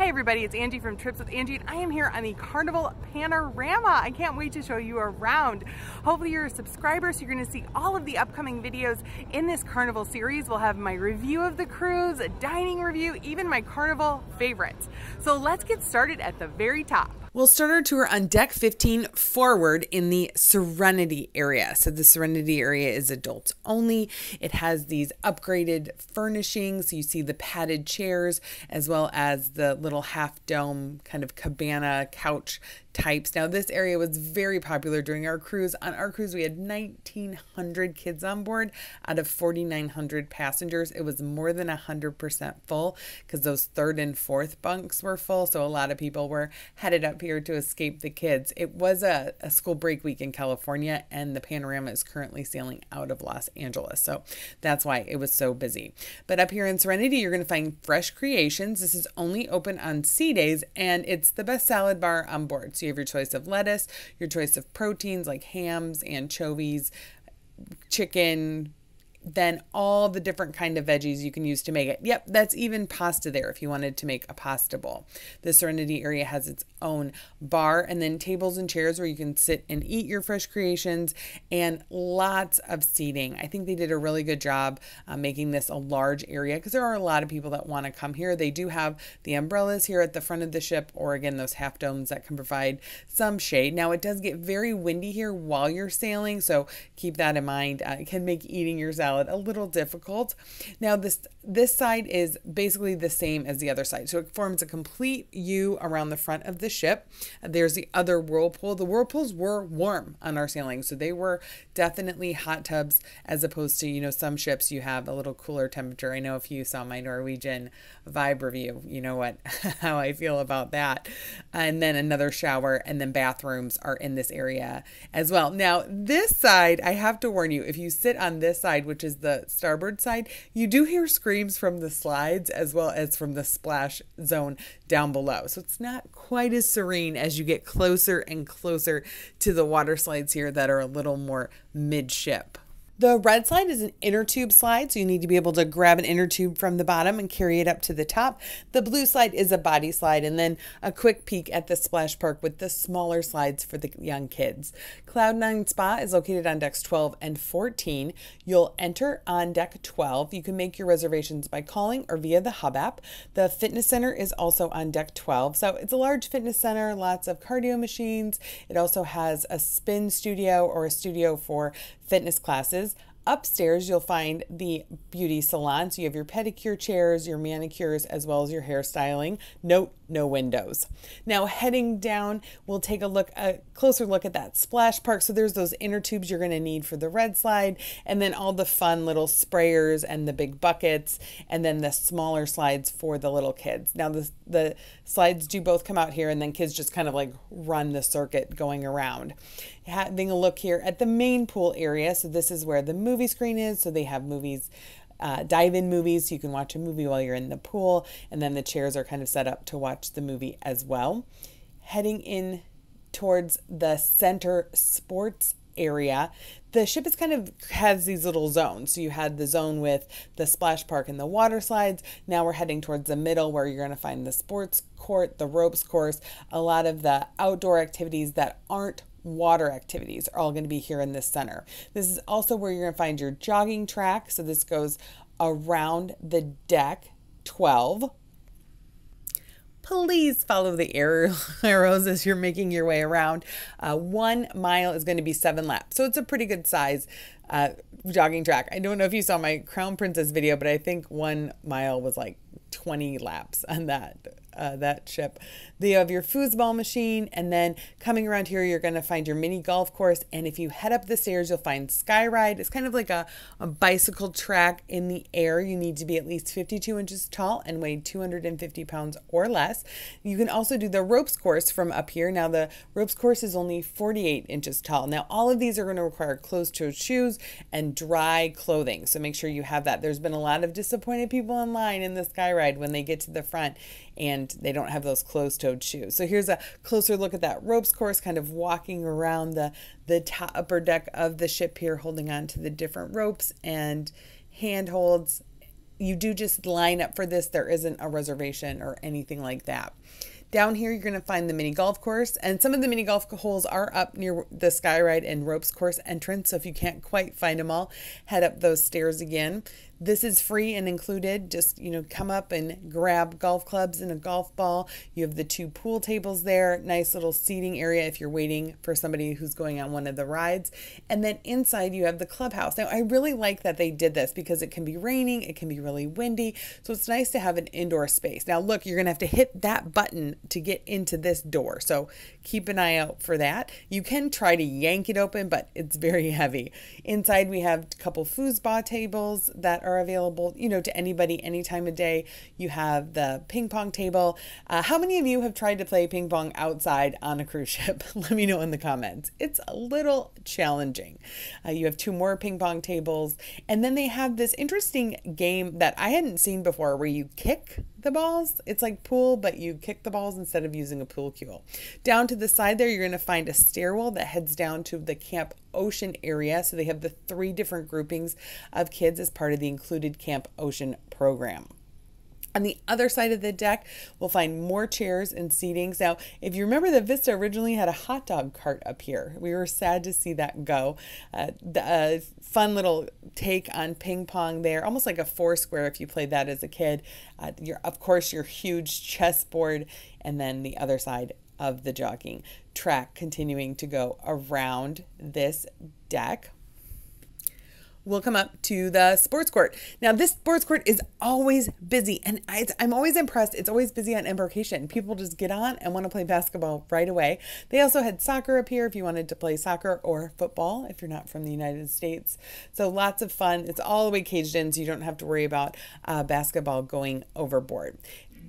Hey everybody, it's Angie from Trips with Angie and I am here on the Carnival Panorama. I can't wait to show you around. Hopefully you're a subscriber so you're going to see all of the upcoming videos in this Carnival series. We'll have my review of the cruise, a dining review, even my Carnival favorites. So let's get started at the very top. We'll start our tour on deck 15 forward in the Serenity area. So the Serenity area is adults only. It has these upgraded furnishings. You see the padded chairs as well as the little half dome kind of cabana couch types. Now, this area was very popular during our cruise. On our cruise, we had 1,900 kids on board out of 4,900 passengers. It was more than 100% full because those third and fourth bunks were full. So, a lot of people were headed up here to escape the kids. It was a, a school break week in California, and the Panorama is currently sailing out of Los Angeles. So, that's why it was so busy. But up here in Serenity, you're going to find Fresh Creations. This is only open on sea days, and it's the best salad bar on board. So you have your choice of lettuce, your choice of proteins like hams, anchovies, chicken, then all the different kind of veggies you can use to make it. Yep, that's even pasta there if you wanted to make a pasta bowl. The Serenity area has its own bar and then tables and chairs where you can sit and eat your fresh creations and lots of seating. I think they did a really good job uh, making this a large area because there are a lot of people that want to come here. They do have the umbrellas here at the front of the ship or again those half domes that can provide some shade. Now it does get very windy here while you're sailing, so keep that in mind. Uh, it can make eating your salad a little difficult. Now this this side is basically the same as the other side. So it forms a complete U around the front of the ship. There's the other whirlpool. The whirlpools were warm on our sailing. So they were definitely hot tubs as opposed to, you know, some ships you have a little cooler temperature. I know if you saw my Norwegian Viva review, you know what how I feel about that. And then another shower and then bathrooms are in this area as well. Now, this side, I have to warn you, if you sit on this side, which is the starboard side, you do hear screams screams from the slides as well as from the splash zone down below. So it's not quite as serene as you get closer and closer to the water slides here that are a little more midship. The red slide is an inner tube slide, so you need to be able to grab an inner tube from the bottom and carry it up to the top. The blue slide is a body slide, and then a quick peek at the splash park with the smaller slides for the young kids. Cloud Nine Spa is located on decks 12 and 14. You'll enter on deck 12. You can make your reservations by calling or via the Hub app. The fitness center is also on deck 12. So it's a large fitness center, lots of cardio machines. It also has a spin studio or a studio for fitness classes. Upstairs, you'll find the beauty salon. So you have your pedicure chairs, your manicures, as well as your hairstyling. Note no windows. Now, heading down, we'll take a look, a closer look at that splash park. So there's those inner tubes you're going to need for the red slide, and then all the fun little sprayers and the big buckets, and then the smaller slides for the little kids. Now, the, the slides do both come out here, and then kids just kind of like run the circuit going around. Having a look here at the main pool area. So this is where the movie screen is. So they have movies uh, dive in movies so you can watch a movie while you're in the pool, and then the chairs are kind of set up to watch the movie as well. Heading in towards the center sports area, the ship is kind of has these little zones. So you had the zone with the splash park and the water slides. Now we're heading towards the middle where you're going to find the sports court, the ropes course, a lot of the outdoor activities that aren't water activities are all going to be here in this center. This is also where you're going to find your jogging track. So this goes around the deck 12. Please follow the arrows as you're making your way around. Uh, one mile is going to be seven laps. So it's a pretty good size uh, jogging track. I don't know if you saw my Crown Princess video, but I think one mile was like 20 laps on that uh, that ship. You have your foosball machine, and then coming around here, you're going to find your mini golf course. And if you head up the stairs, you'll find Skyride. It's kind of like a, a bicycle track in the air. You need to be at least 52 inches tall and weigh 250 pounds or less. You can also do the ropes course from up here. Now, the ropes course is only 48 inches tall. Now, all of these are going to require closed-toed shoes and dry clothing. So make sure you have that. There's been a lot of disappointed people online in the Skyride when they get to the front and they don't have those shoes. So here's a closer look at that ropes course, kind of walking around the, the top upper deck of the ship here, holding on to the different ropes and handholds you do just line up for this. There isn't a reservation or anything like that. Down here, you're going to find the mini golf course, and some of the mini golf holes are up near the Skyride and Ropes course entrance. So if you can't quite find them all, head up those stairs again. This is free and included. Just, you know, come up and grab golf clubs and a golf ball. You have the two pool tables there, nice little seating area if you're waiting for somebody who's going on one of the rides. And then inside you have the clubhouse. Now, I really like that they did this because it can be raining, it can be really windy. So it's nice to have an indoor space. Now, look, you're going to have to hit that button to get into this door. So keep an eye out for that. You can try to yank it open, but it's very heavy. Inside we have a couple foosball tables that are are available, you know, to anybody any time of day. You have the ping pong table. Uh, how many of you have tried to play ping pong outside on a cruise ship? Let me know in the comments. It's a little challenging. Uh, you have two more ping pong tables, and then they have this interesting game that I hadn't seen before where you kick the balls. It's like pool, but you kick the balls instead of using a pool cue. Down to the side there, you're going to find a stairwell that heads down to the Camp Ocean area. So they have the three different groupings of kids as part of the included Camp Ocean program. On the other side of the deck, we'll find more chairs and seatings. Now, if you remember, the Vista originally had a hot dog cart up here. We were sad to see that go. Uh, the uh, fun little take on ping pong there, almost like a four square if you played that as a kid. Uh, your, of course, your huge chessboard, and then the other side of the jogging track continuing to go around this deck we'll come up to the sports court. Now, this sports court is always busy, and I, am always impressed. It's always busy on embarkation. People just get on and want to play basketball right away. They also had soccer up here if you wanted to play soccer or football if you're not from the United States. So, lots of fun. It's all the way caged in, so you don't have to worry about uh, basketball going overboard.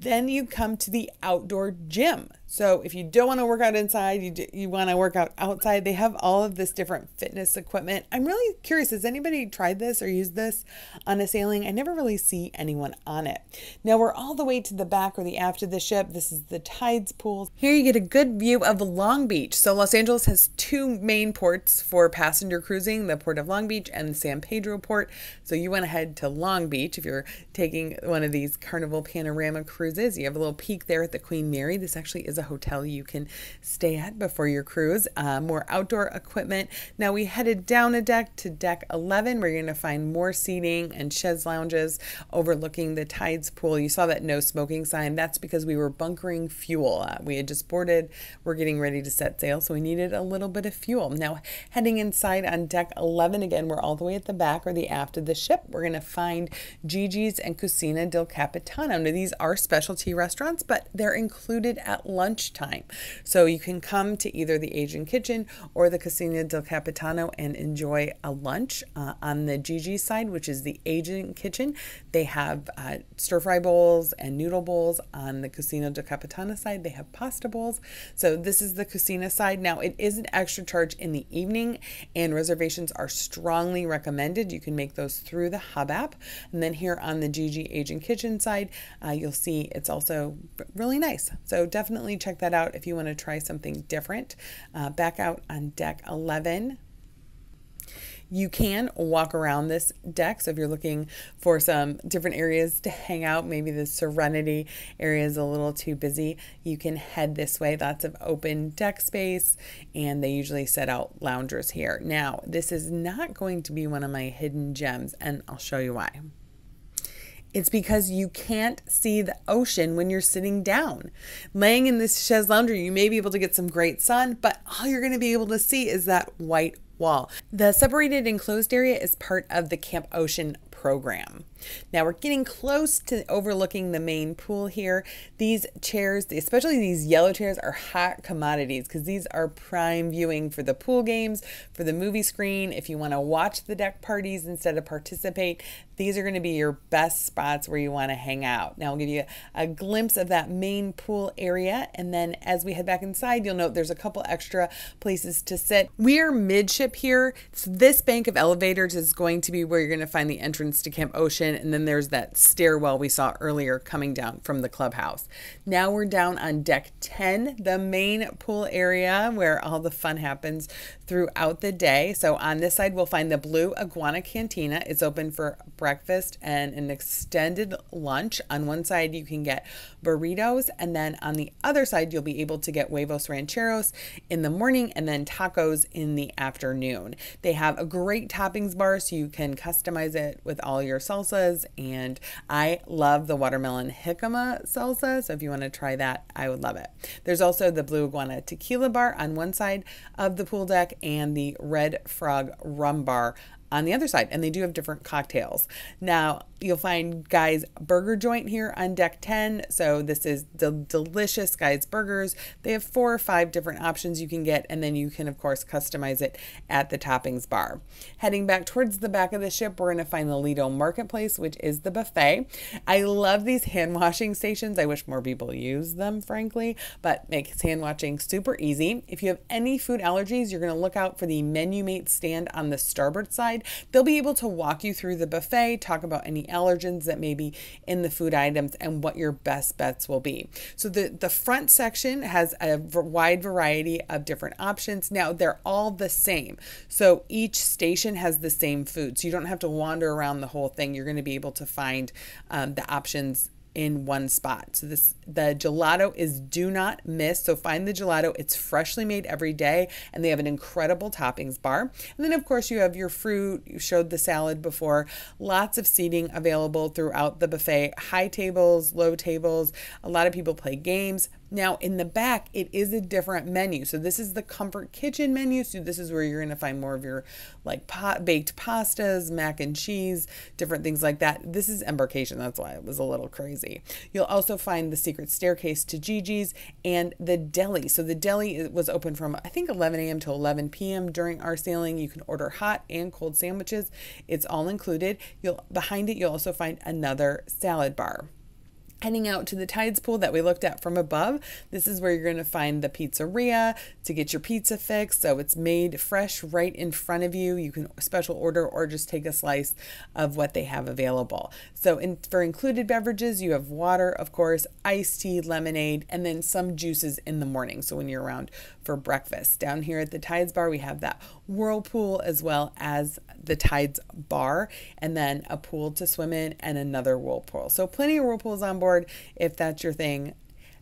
Then you come to the outdoor gym. So if you don't want to work out inside, you, you want to work out outside, they have all of this different fitness equipment. I'm really curious, has anybody tried this or used this on a sailing? I never really see anyone on it. Now we're all the way to the back or the aft of the ship. This is the tides pool. Here you get a good view of Long Beach. So Los Angeles has two main ports for passenger cruising, the port of Long Beach and San Pedro port. So you want to head to Long Beach if you're taking one of these Carnival Panorama cruises. You have a little peek there at the Queen Mary. This actually is hotel you can stay at before your cruise. Uh, more outdoor equipment. Now we headed down a deck to deck 11 where you're going to find more seating and chaise lounges overlooking the tides pool. You saw that no smoking sign. That's because we were bunkering fuel. Uh, we had just boarded. We're getting ready to set sail, so we needed a little bit of fuel. Now heading inside on deck 11 again, we're all the way at the back or the aft of the ship. We're going to find JiJi's and Cucina del Capitano. Now these are specialty restaurants, but they're included at lunch lunchtime. So you can come to either the Asian Kitchen or the Cucina del Capitano and enjoy a lunch uh, on the JiJi side, which is the Asian Kitchen. They have uh, stir fry bowls and noodle bowls. On the Cucina del Capitano side, they have pasta bowls. So this is the Cucina side. Now it is an extra charge in the evening, and reservations are strongly recommended. You can make those through the Hub app. And then here on the JiJi Asian Kitchen side, uh, you'll see it's also really nice. So definitely check that out if you want to try something different. Uh, back out on deck 11. You can walk around this deck. So if you're looking for some different areas to hang out, maybe the Serenity area is a little too busy, you can head this way. Lots of open deck space, and they usually set out loungers here. Now, this is not going to be one of my hidden gems, and I'll show you why. It's because you can't see the ocean when you're sitting down. Laying in this chaise lounge, you may be able to get some great sun, but all you're going to be able to see is that white wall. The separated enclosed area is part of the Camp Ocean program. Now we're getting close to overlooking the main pool here. These chairs, especially these yellow chairs, are hot commodities because these are prime viewing for the pool games, for the movie screen. If you want to watch the deck parties instead of participate, these are going to be your best spots where you want to hang out. Now I'll give you a glimpse of that main pool area. And then as we head back inside, you'll note there's a couple extra places to sit. We are midship here. So this bank of elevators is going to be where you're going to find the entrance entrance to Camp Ocean, and then there's that stairwell we saw earlier coming down from the clubhouse. Now we're down on deck 10, the main pool area where all the fun happens throughout the day. So on this side, we'll find the Blue Iguana Cantina. It's open for breakfast and an extended lunch. On one side, you can get burritos, and then on the other side, you'll be able to get huevos rancheros in the morning and then tacos in the afternoon. They have a great toppings bar, so you can customize it with all your salsas. And I love the watermelon jicama salsa. So if you want to try that, I would love it. There's also the Blue Iguana tequila bar on one side of the pool deck and the Red Frog Rum Bar on the other side, and they do have different cocktails. Now, you'll find Guy's Burger Joint here on deck 10. So, this is the delicious Guy's Burgers. They have four or five different options you can get, and then you can, of course, customize it at the toppings bar. Heading back towards the back of the ship, we're going to find the Lido Marketplace, which is the buffet. I love these hand washing stations. I wish more people use them, frankly, but makes hand washing super easy. If you have any food allergies, you're going to look out for the Menu Mate stand on the starboard side side. They'll be able to walk you through the buffet, talk about any allergens that may be in the food items and what your best bets will be. So the, the front section has a wide variety of different options. Now they're all the same. So each station has the same food. So you don't have to wander around the whole thing. You're going to be able to find um, the options in one spot. So this the gelato is do not miss. So find the gelato. It's freshly made every day and they have an incredible toppings bar. And then of course you have your fruit. You showed the salad before. Lots of seating available throughout the buffet. High tables, low tables. A lot of people play games. Now, in the back, it is a different menu. So, this is the comfort kitchen menu. So, this is where you're going to find more of your like pot, baked pastas, mac and cheese, different things like that. This is embarkation. That's why it was a little crazy. You'll also find the secret staircase to JiJi's and the deli. So, the deli was open from I think 11 a.m. to 11 p.m. during our sailing. You can order hot and cold sandwiches. It's all included. You'll behind it, you'll also find another salad bar. Heading out to the Tides pool that we looked at from above, this is where you're going to find the pizzeria to get your pizza fix. So it's made fresh right in front of you. You can special order or just take a slice of what they have available. So in, for included beverages, you have water, of course, iced tea, lemonade, and then some juices in the morning. So when you're around for breakfast. Down here at the Tides bar, we have that whirlpool as well as the Tides bar, and then a pool to swim in and another whirlpool. So plenty of whirlpools on board if that's your thing.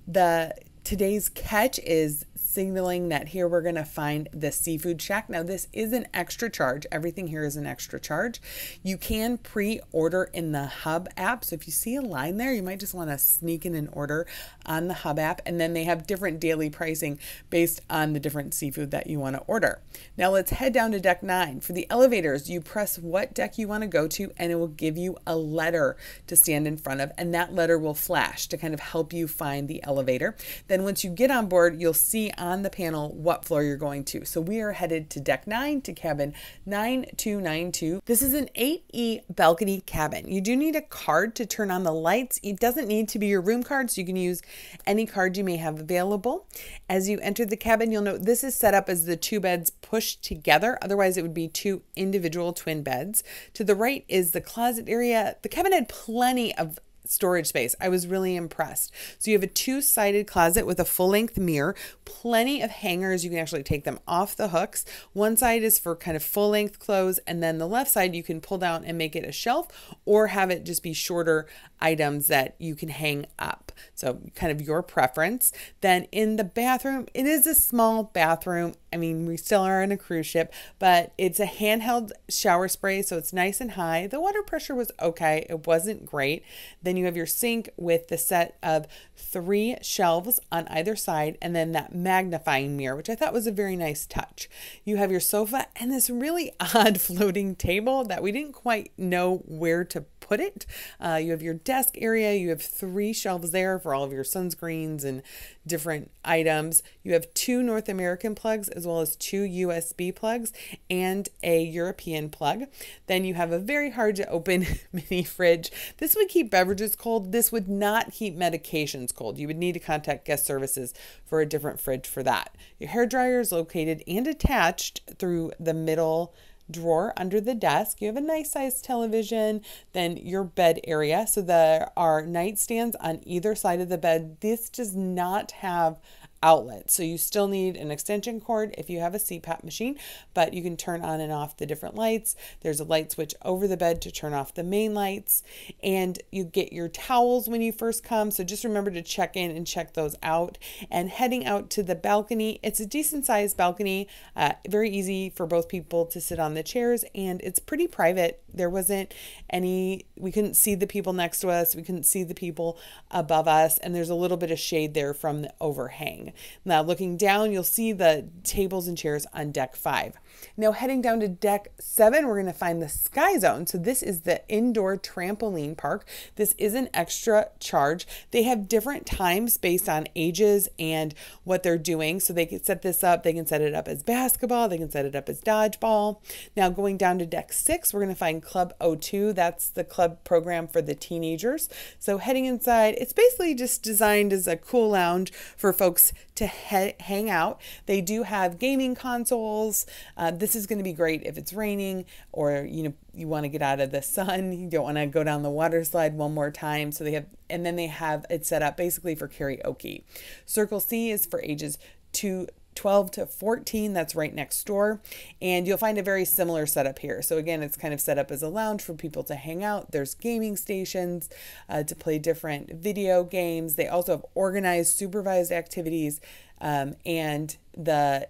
The today's catch is signaling that here we're going to find the seafood shack. Now, this is an extra charge. Everything here is an extra charge. You can pre order in the Hub app. So if you see a line there, you might just want to sneak in an order on the Hub app. And then they have different daily pricing based on the different seafood that you want to order. Now, let's head down to deck nine. For the elevators, you press what deck you want to go to, and it will give you a letter to stand in front of. And that letter will flash to kind of help you find the elevator. Then, once you get on board, you'll see on the panel what floor you're going to. So we are headed to deck 9 to cabin 9292. This is an 8E balcony cabin. You do need a card to turn on the lights. It doesn't need to be your room card, so you can use any card you may have available. As you enter the cabin, you'll note this is set up as the two beds pushed together. Otherwise, it would be two individual twin beds. To the right is the closet area. The cabin had plenty of storage space. I was really impressed. So you have a two-sided closet with a full-length mirror, plenty of hangers. You can actually take them off the hooks. One side is for kind of full-length clothes, and then the left side you can pull down and make it a shelf or have it just be shorter items that you can hang up. So kind of your preference. Then in the bathroom, it is a small bathroom. I mean, we still are on a cruise ship, but it's a handheld shower spray, so it's nice and high. The water pressure was okay. It wasn't great. Then you have your sink with the set of three shelves on either side and then that magnifying mirror, which I thought was a very nice touch. You have your sofa and this really odd floating table that we didn't quite know where to put it. Uh, you have your desk area. You have three shelves there for all of your sunscreens and different items. You have two North American plugs as well as two USB plugs and a European plug. Then you have a very hard to open mini fridge. This would keep beverages cold. This would not keep medications cold. You would need to contact guest services for a different fridge for that. Your hair dryer is located and attached through the middle drawer under the desk. You have a nice sized television, then your bed area. So there are nightstands on either side of the bed. This does not have outlet. So you still need an extension cord if you have a CPAP machine, but you can turn on and off the different lights. There's a light switch over the bed to turn off the main lights, and you get your towels when you first come. So just remember to check in and check those out. And heading out to the balcony, it's a decent sized balcony, uh, very easy for both people to sit on the chairs, and it's pretty private. There wasn't any, we couldn't see the people next to us, we couldn't see the people above us, and there's a little bit of shade there from the overhang. Now, looking down, you'll see the tables and chairs on deck five. Now, heading down to deck seven, we're going to find the Sky Zone. So, this is the indoor trampoline park. This is an extra charge. They have different times based on ages and what they're doing. So, they can set this up. They can set it up as basketball, they can set it up as dodgeball. Now, going down to deck six, we're going to find Club O2. That's the club program for the teenagers. So, heading inside, it's basically just designed as a cool lounge for folks to hang out. They do have gaming consoles. Uh, this is going to be great if it's raining or you know you want to get out of the sun. You don't want to go down the water slide one more time. So they have, and then they have it set up basically for karaoke. Circle C is for ages two 12 to 14 that's right next door and you'll find a very similar setup here so again it's kind of set up as a lounge for people to hang out there's gaming stations uh, to play different video games they also have organized supervised activities um, and the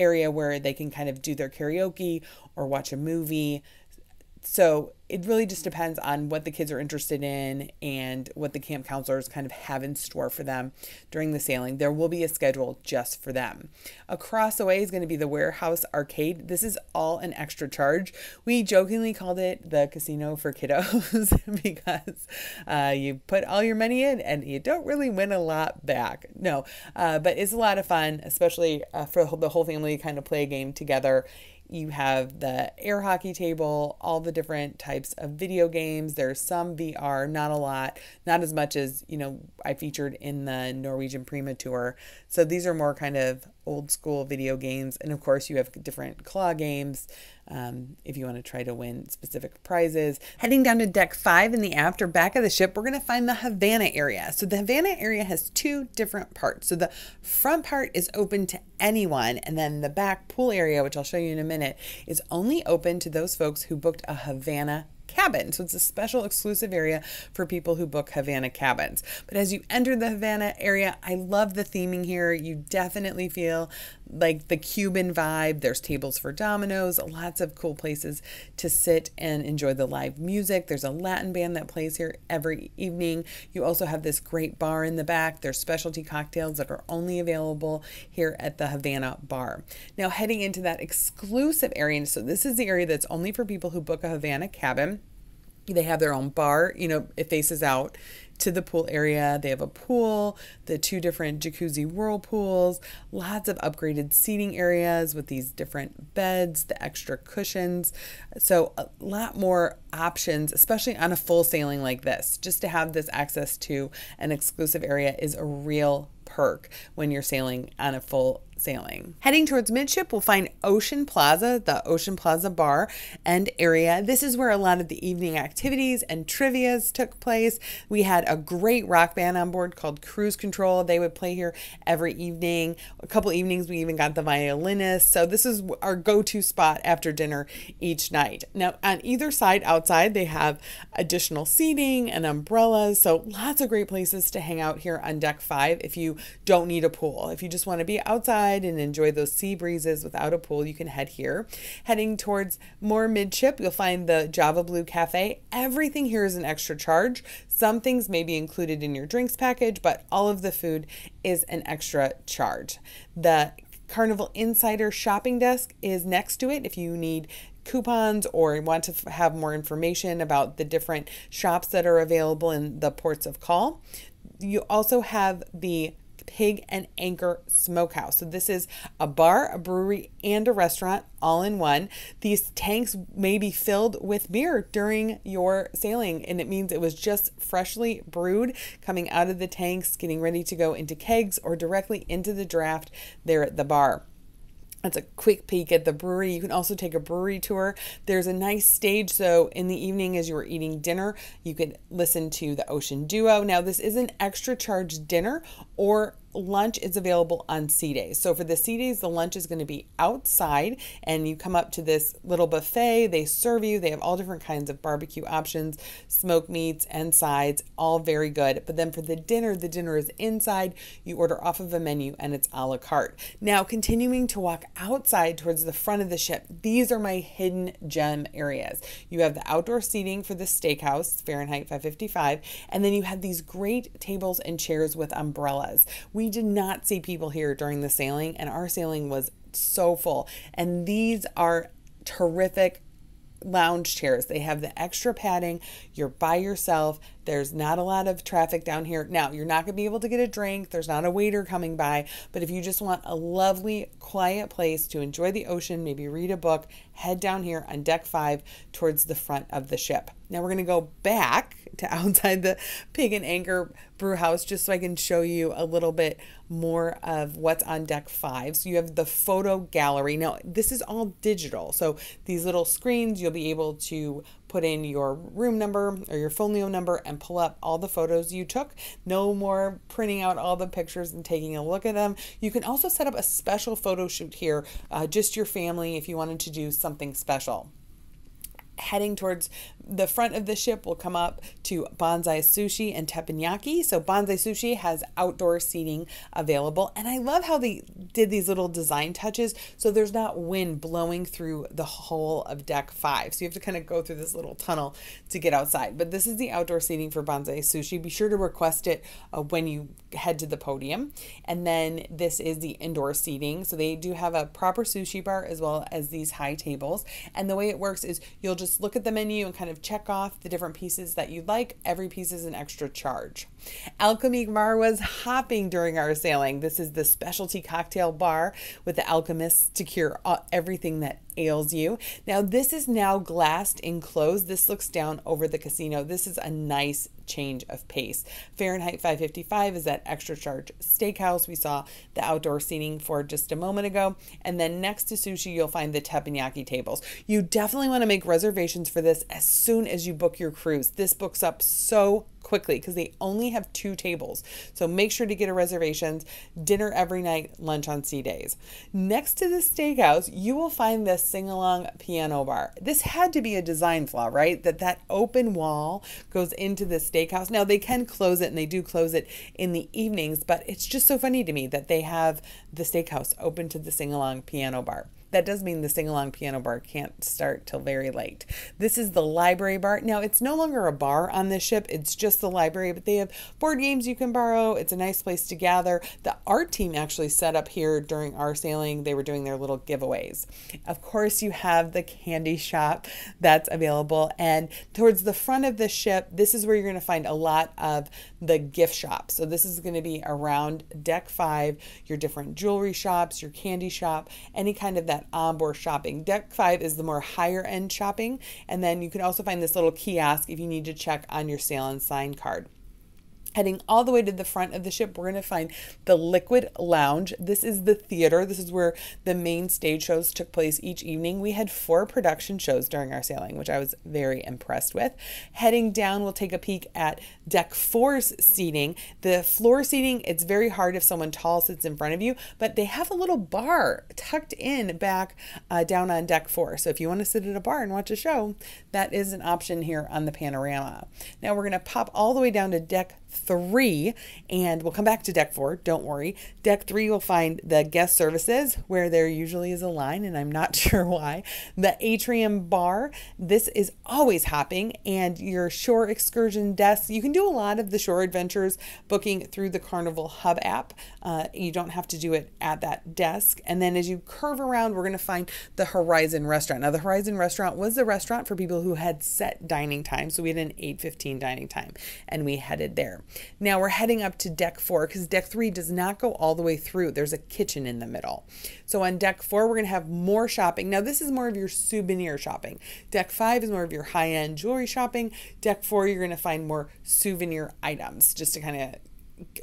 area where they can kind of do their karaoke or watch a movie so it really just depends on what the kids are interested in and what the camp counselors kind of have in store for them during the sailing. There will be a schedule just for them. Across the way is going to be the warehouse arcade. This is all an extra charge. We jokingly called it the casino for kiddos because uh, you put all your money in and you don't really win a lot back. No, uh, but it's a lot of fun, especially uh, for the whole family to kind of play a game together you have the air hockey table, all the different types of video games. There's some VR, not a lot, not as much as, you know, I featured in the Norwegian Prima Tour. So these are more kind of old school video games. And of course, you have different claw games um, if you want to try to win specific prizes. Heading down to deck five in the after back of the ship, we're going to find the Havana area. So the Havana area has two different parts. So the front part is open to anyone, and then the back pool area, which I'll show you in a minute, is only open to those folks who booked a Havana cabin. So it's a special exclusive area for people who book Havana cabins. But as you enter the Havana area, I love the theming here. You definitely feel like the Cuban vibe. There's tables for dominoes, lots of cool places to sit and enjoy the live music. There's a Latin band that plays here every evening. You also have this great bar in the back. There's specialty cocktails that are only available here at the Havana bar. Now, heading into that exclusive area, so this is the area that's only for people who book a Havana cabin. They have their own bar, you know, it faces out to the pool area. They have a pool, the two different jacuzzi whirlpools, lots of upgraded seating areas with these different beds, the extra cushions. So, a lot more options, especially on a full sailing like this. Just to have this access to an exclusive area is a real perk when you're sailing on a full sailing. Heading towards midship, we'll find Ocean Plaza, the Ocean Plaza bar and area. This is where a lot of the evening activities and trivias took place. We had a great rock band on board called Cruise Control. They would play here every evening. A couple evenings, we even got the violinist. So this is our go-to spot after dinner each night. Now, on either side outside, they have additional seating and umbrellas. So lots of great places to hang out here on deck five if you don't need a pool. If you just want to be outside and enjoy those sea breezes without a pool, you can head here. Heading towards more midship, you'll find the Java Blue Cafe. Everything here is an extra charge. Some things may be included in your drinks package, but all of the food is an extra charge. The Carnival Insider shopping desk is next to it if you need coupons or want to have more information about the different shops that are available in the ports of call. You also have the Pig and Anchor Smokehouse. So this is a bar, a brewery, and a restaurant all in one. These tanks may be filled with beer during your sailing, and it means it was just freshly brewed coming out of the tanks, getting ready to go into kegs or directly into the draft there at the bar. That's a quick peek at the brewery. You can also take a brewery tour. There's a nice stage, so in the evening, as you are eating dinner, you could listen to the Ocean Duo. Now, this is an extra charge dinner or lunch is available on sea days. So for the sea days, the lunch is going to be outside and you come up to this little buffet. They serve you. They have all different kinds of barbecue options, smoked meats and sides, all very good. But then for the dinner, the dinner is inside. You order off of a menu and it's a la carte. Now, continuing to walk outside towards the front of the ship, these are my hidden gem areas. You have the outdoor seating for the steakhouse, Fahrenheit 555, and then you have these great tables and chairs with umbrellas. We did not see people here during the sailing, and our sailing was so full. And these are terrific lounge chairs. They have the extra padding. You're by yourself. There's not a lot of traffic down here. Now, you're not going to be able to get a drink. There's not a waiter coming by. But if you just want a lovely, quiet place to enjoy the ocean, maybe read a book, head down here on deck five towards the front of the ship. Now, we're going to go back to outside the Pig and Anchor brew house just so I can show you a little bit more of what's on deck five. So you have the photo gallery. Now, this is all digital. So these little screens, you'll be able to put in your room number or your folio number and pull up all the photos you took. No more printing out all the pictures and taking a look at them. You can also set up a special photo shoot here, uh, just your family if you wanted to do something special heading towards the front of the ship will come up to Bonsai Sushi and Teppanyaki. So Bonsai Sushi has outdoor seating available. And I love how they did these little design touches so there's not wind blowing through the whole of deck five. So you have to kind of go through this little tunnel to get outside. But this is the outdoor seating for Bonsai Sushi. Be sure to request it uh, when you head to the podium. And then this is the indoor seating. So they do have a proper sushi bar as well as these high tables. And the way it works is you'll just look at the menu and kind of check off the different pieces that you'd like. Every piece is an extra charge. Alchemy Bar was hopping during our sailing. This is the specialty cocktail bar with the alchemists to cure uh, everything that ails you. Now, this is now glassed enclosed. This looks down over the casino. This is a nice change of pace. Fahrenheit 555 is that extra charge steakhouse we saw the outdoor seating for just a moment ago. And then next to sushi, you'll find the teppanyaki tables. You definitely want to make reservations for this as soon as you book your cruise. This books up so quickly because they only have two tables. So make sure to get a reservations. Dinner every night, lunch on sea days. Next to the steakhouse, you will find this sing-along piano bar. This had to be a design flaw, right? That that open wall goes into the steakhouse. Now they can close it and they do close it in the evenings, but it's just so funny to me that they have the steakhouse open to the sing-along piano bar. That does mean the sing along piano bar can't start till very late. This is the library bar. Now, it's no longer a bar on this ship, it's just the library, but they have board games you can borrow. It's a nice place to gather. The art team actually set up here during our sailing, they were doing their little giveaways. Of course, you have the candy shop that's available, and towards the front of the ship, this is where you're going to find a lot of the gift shops. So, this is going to be around deck five, your different jewelry shops, your candy shop, any kind of that that onboard shopping. Deck 5 is the more higher end shopping. And then you can also find this little kiosk if you need to check on your sail and sign card. Heading all the way to the front of the ship, we're going to find the Liquid Lounge. This is the theater. This is where the main stage shows took place each evening. We had four production shows during our sailing, which I was very impressed with. Heading down, we'll take a peek at Deck 4's seating. The floor seating, it's very hard if someone tall sits in front of you, but they have a little bar tucked in back uh, down on Deck 4. So if you want to sit at a bar and watch a show, that is an option here on the panorama. Now we're going to pop all the way down to Deck three, and we'll come back to deck four, don't worry. Deck three, you'll find the guest services where there usually is a line, and I'm not sure why. The atrium bar, this is always hopping, and your shore excursion desks. You can do a lot of the shore adventures booking through the Carnival Hub app. Uh, you don't have to do it at that desk. And then as you curve around, we're going to find the Horizon restaurant. Now, the Horizon restaurant was the restaurant for people who had set dining time. So we had an 8:15 dining time, and we headed there. Now we're heading up to deck four because deck three does not go all the way through. There's a kitchen in the middle. So on deck four, we're going to have more shopping. Now, this is more of your souvenir shopping. Deck five is more of your high end jewelry shopping. Deck four, you're going to find more souvenir items just to kind of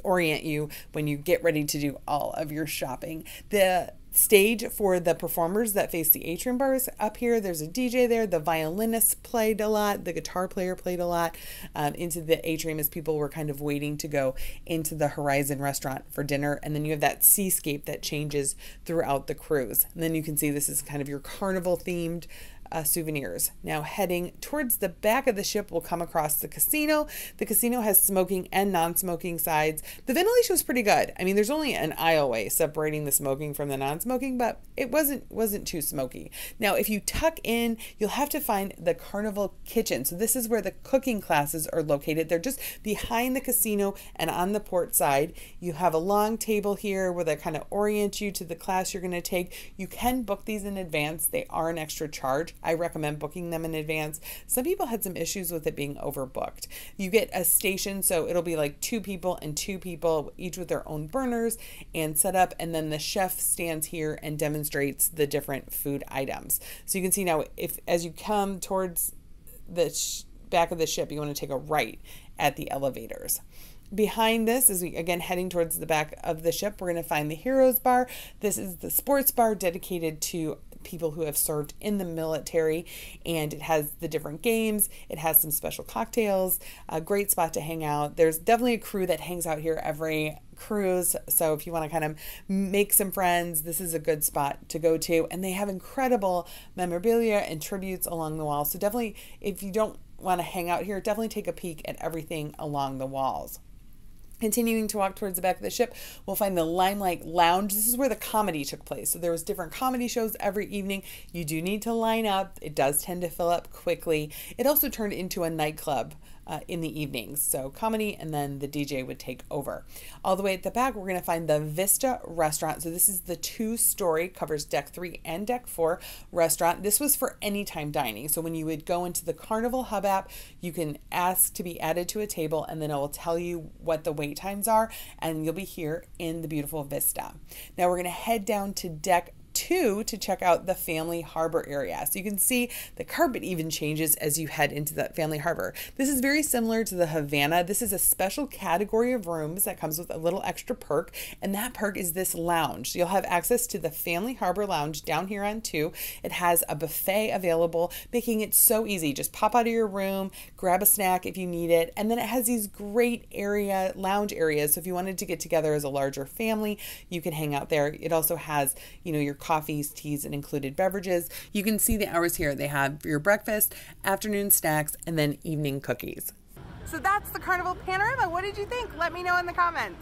orient you when you get ready to do all of your shopping. The stage for the performers that face the atrium bars up here. There's a DJ there. The violinist played a lot. The guitar player played a lot um, into the atrium as people were kind of waiting to go into the Horizon restaurant for dinner. And then you have that seascape that changes throughout the cruise. And then you can see this is kind of your carnival themed uh, souvenirs. Now, heading towards the back of the ship, we'll come across the casino. The casino has smoking and non smoking sides. The ventilation was pretty good. I mean, there's only an aisleway separating the smoking from the non smoking, but it wasn't wasn't too smoky. Now, if you tuck in, you'll have to find the carnival kitchen. So, this is where the cooking classes are located. They're just behind the casino and on the port side. You have a long table here where they kind of orient you to the class you're going to take. You can book these in advance, they are an extra charge. I recommend booking them in advance. Some people had some issues with it being overbooked. You get a station, so it'll be like two people and two people, each with their own burners and set up, and then the chef stands here and demonstrates the different food items. So you can see now, if as you come towards the back of the ship, you want to take a right at the elevators. Behind this, as we again heading towards the back of the ship, we're going to find the Heroes Bar. This is the sports bar dedicated to people who have served in the military, and it has the different games. It has some special cocktails, a great spot to hang out. There's definitely a crew that hangs out here every cruise. So if you want to kind of make some friends, this is a good spot to go to. And they have incredible memorabilia and tributes along the wall. So definitely, if you don't want to hang out here, definitely take a peek at everything along the walls. Continuing to walk towards the back of the ship, we'll find the Limelight Lounge. This is where the comedy took place. So there was different comedy shows every evening. You do need to line up. It does tend to fill up quickly. It also turned into a nightclub uh, in the evenings. So comedy, and then the DJ would take over. All the way at the back, we're going to find the Vista Restaurant. So this is the two-story, covers deck three and deck four restaurant. This was for anytime dining. So when you would go into the Carnival Hub app, you can ask to be added to a table, and then it will tell you what the wait times are, and you'll be here in the beautiful Vista. Now we're going to head down to deck two to check out the Family Harbor area. So you can see the carpet even changes as you head into the Family Harbor. This is very similar to the Havana. This is a special category of rooms that comes with a little extra perk, and that perk is this lounge. You'll have access to the Family Harbor Lounge down here on two. It has a buffet available, making it so easy. Just pop out of your room, grab a snack if you need it, and then it has these great area lounge areas. So if you wanted to get together as a larger family, you can hang out there. It also has, you know, your coffees, teas, and included beverages. You can see the hours here. They have your breakfast, afternoon snacks, and then evening cookies. So that's the Carnival Panorama. What did you think? Let me know in the comments.